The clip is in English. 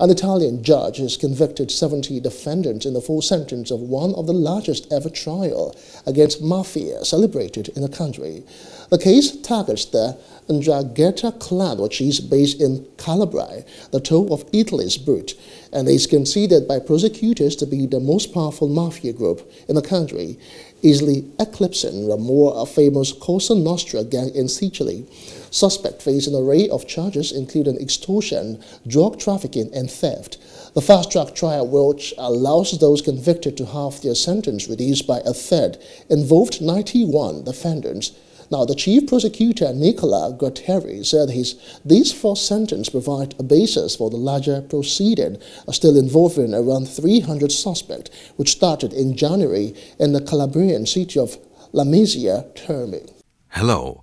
An Italian judge has convicted 70 defendants in the full sentence of one of the largest ever trial against mafia celebrated in the country. The case targets the 'Ndrangheta clan, which is based in Calabria, the toe of Italy's boot, and is considered by prosecutors to be the most powerful mafia group in the country, easily eclipsing the more famous Cosa Nostra gang in Sicily. Suspects face an array of charges including extortion, drug trafficking, and theft. The fast-track trial, which allows those convicted to have their sentence reduced by a third, involved 91 defendants. Now, the chief prosecutor, Nicola Gratteri, said his, these four sentences provide a basis for the larger proceeding, uh, still involving around 300 suspects, which started in January in the Calabrian city of La Lamezia Terme. Hello.